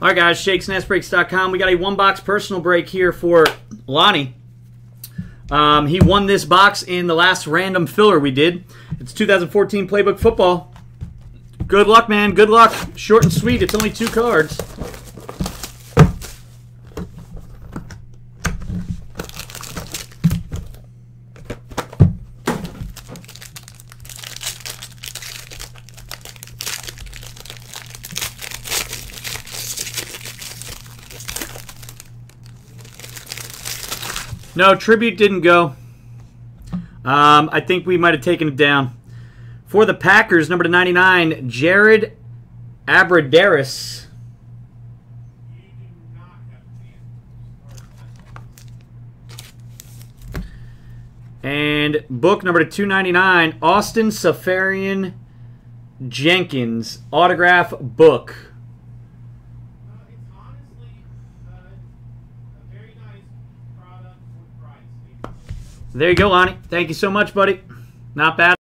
All right, guys, shakesnestbreaks.com. We got a one box personal break here for Lonnie. Um, he won this box in the last random filler we did. It's 2014 Playbook Football. Good luck, man. Good luck. Short and sweet. It's only two cards. No, tribute didn't go. Um, I think we might have taken it down. For the Packers, number to 99, Jared Abbrederis. And book number to 299, Austin Safarian Jenkins, autograph book. There you go, Lonnie. Thank you so much, buddy. Not bad.